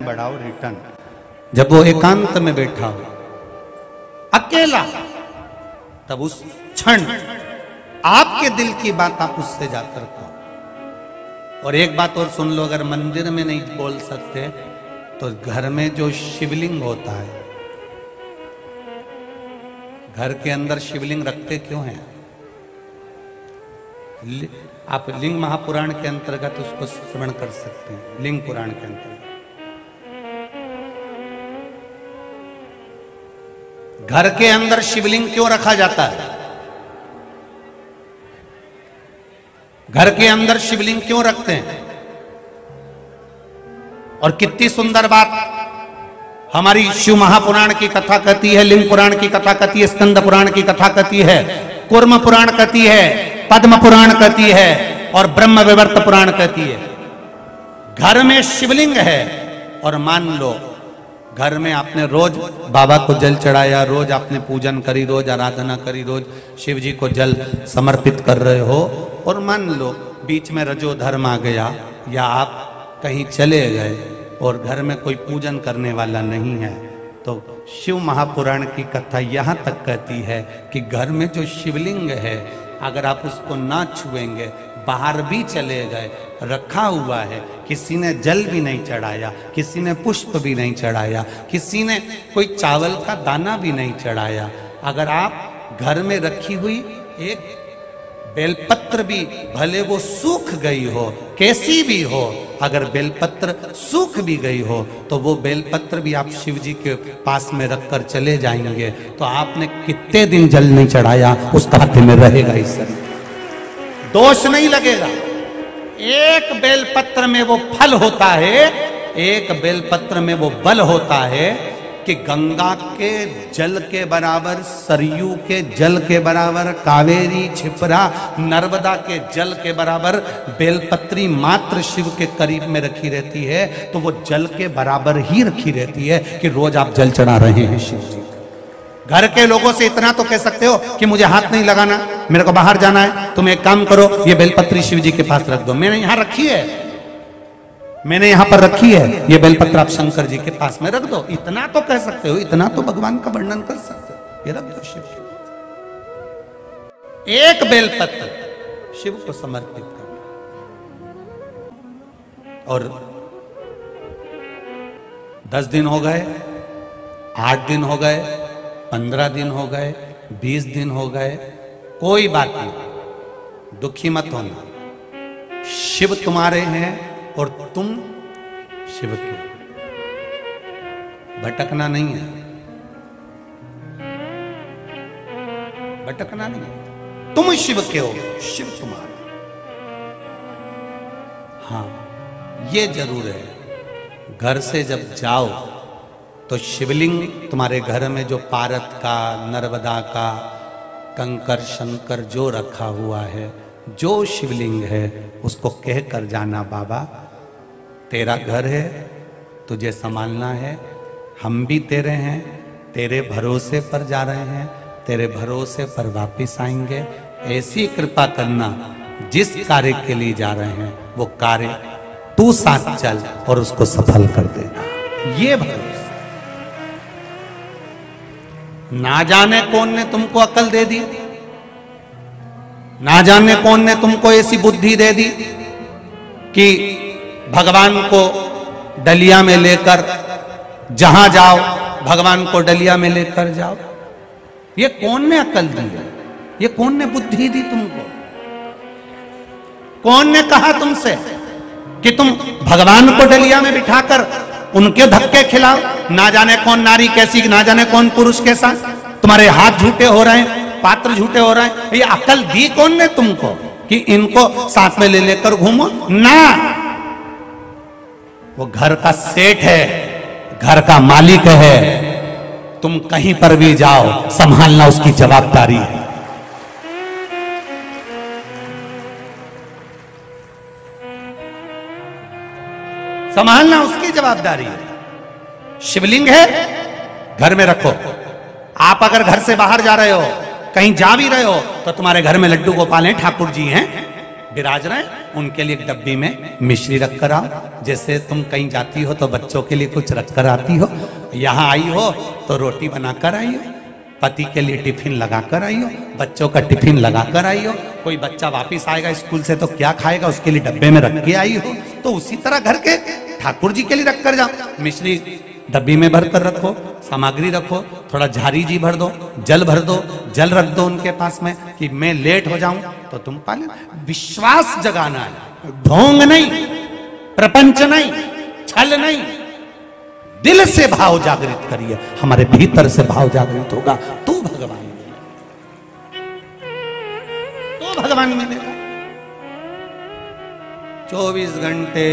बढ़ाओ रिटर्न जब वो एकांत में बैठा हो, अकेला, तब उस क्षण आपके दिल की बात आप उससे जाकर कहो और एक बात और सुन लो, अगर मंदिर में नहीं बोल सकते तो घर में जो शिवलिंग होता है, घर के अंदर शिवलिंग रखते क्यों हैं? आप लिंग महापुराण के अंतर्गत उसको श्रवण कर सकते हैं, लिंग पुराण के अंतर्गत। घर के अंदर शिवलिंग क्यों रखा जाता है? घर के अंदर शिवलिंग क्यों रखते हैं? और कितनी सुंदर बात हमारी शिव महापुराण की कथा कहती है, लिंग पुराण की कथा कहती है, स्कंद पुराण की कथा कहती है, कुर्म पुराण कहती है, पद्म पुराण कहती है, और ब्रह्म विवर्त पुराण कहती है। घर में शिवलिंग है, और मान लो घर में आपने रोज बाबा को जल चढ़ाया, रोज आपने पूजन करी, रोज आराधना करी, रोज शिव जी को जल समर्पित कर रहे हो। और मान लो, बीच में रजो धर्म आ गया, या आप कहीं चले गए और घर में कोई पूजन करने वाला नहीं है तो शिव महापुराण की कथा यहाँ तक कहती है कि घर में जो शिवलिंग है, अगर आप उसको ना छुएँगे बाहर भी चले गए। रखा हुआ है, किसी ने जल भी नहीं चढ़ाया, किसी ने पुष्प भी नहीं चढ़ाया, किसी ने कोई चावल का दाना भी नहीं चढ़ाया। अगर आप घर में रखी हुई एक बेलपत्र भी, भले वो सूख गई हो, कैसी भी हो, अगर बेलपत्र सूख भी गई हो तो वो बेलपत्र भी आप शिव जी के पास में रखकर चले जाएँगे। तो आपने कितने दिन जल नहीं चढ़ाया, उस खाते में रहेगा इस शरीर दोष नहीं लगेगा एक बेलपत्र में वो फल होता है, एक बेलपत्र में वो बल होता है कि गंगा के जल के बराबर, सरयू के जल के बराबर, कावेरी, छिपरा, नर्मदा के जल के बराबर बेलपत्री मात्र शिव के करीब में रखी रहती है तो वो जल के बराबर ही रखी रहती है कि रोज आप जल चढ़ा रहे हैं शिव जी। घर के लोगों से इतना तो कह सकते हो कि मुझे हाथ नहीं लगाना, मेरे को बाहर जाना है, तुम एक काम करो, ये बेलपत्री शिव जी के पास रख दो। मैंने यहाँ रखी है। मैंने यहाँ पर रखी है। ये बेलपत्र आप शंकर जी के पास में रख दो। इतना तो कह सकते हो, इतना तो भगवान का वर्णन कर सकते हो। ये रख दो शिव एक बेलपत्र शिव को समर्पित कर। और दस दिन हो गए, आठ दिन हो गए पंद्रह दिन हो गए, बीस दिन हो गए, कोई बात नहीं। दुखी मत होना। शिव तुम्हारे हैं और तुम शिव के भटकना नहीं है। भटकना नहीं है। तुम शिव के हो, शिव तुम्हारा। हाँ ये ज़रूर है। घर से जब जाओ तो शिवलिंग तुम्हारे घर में जो पारत का, नर्मदा का, कंकर, शंकर जो रखा हुआ है, जो शिवलिंग है, उसको कह कर जाना बाबा। तेरा घर है, तुझे संभालना है, हम भी तेरे हैं, तेरे भरोसे पर जा रहे हैं, तेरे भरोसे पर वापिस आएँगे। ऐसी कृपा करना, जिस कार्य के लिए जा रहे हैं, वो कार्य तू साथ चल और उसको सफल कर देगा ये भरोसा ना जाने कौन ने तुमको अकल दे दी? ना जाने कौन ने तुमको ऐसी बुद्धि दे दी कि भगवान को डलिया में लेकर जहाँ जाओ, भगवान को डलिया में लेकर जाओ। ये कौन ने अकल दी? ये कौन ने बुद्धि दी तुमको? कौन ने कहा तुमसे कि तुम भगवान को डलिया में बिठाकर उनके धक्के खिलाओ। ना जाने कौन नारी कैसी, ना जाने कौन पुरुष कैसा। तुम्हारे हाथ झूठे हो रहे हैं, पात्र झूठे हो रहे हैं। ये अकल दी कौन ने तुमको कि इनको साथ में ले लेकर घूमो? ना। वो घर का सेठ है, घर का मालिक है। तुम कहीं पर भी जाओ, संभालना उसकी जवाबदारी है। संभालना उसकी जवाबदारी है। शिवलिंग है, घर में रखो। आप अगर घर से बाहर जा रहे हो, कहीं जा भी रहे हो तो तुम्हारे घर में लड्डू गोपाल हैं, ठाकुर जी हैं। विराज रहे, उनके लिए डब्बी में मिश्री रख कर आओ। जैसे तुम कहीं जाती हो तो बच्चों के लिए कुछ रख कर आती हो। यहाँ आई हो तो रोटी बनाकर आई हो। पति के लिए टिफ़िन लगा कर हो बच्चों का टिफ़िन लगा कर हो कोई बच्चा वापस आएगा स्कूल से तो क्या खाएगा, उसके लिए डब्बे में रख के आई हो तो उसी तरह घर के ठाकुर जी के लिए रख कर जाओ। मिश्री डब्बी में भर कर रखो, सामग्री रखो, थोड़ा झारी जी भर दो, जल भर दो, जल रख दो उनके पास में कि मैं लेट हो जाऊँ तो तुम पाले, विश्वास जगाना है। ढोंग नहीं, प्रपंच नहीं, छल नहीं दिल से भाव जागृत करिए। हमारे भीतर से भाव जागृत होगा। तो भगवान तो भगवान मिलेगा चौबीस घंटे